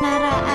Nara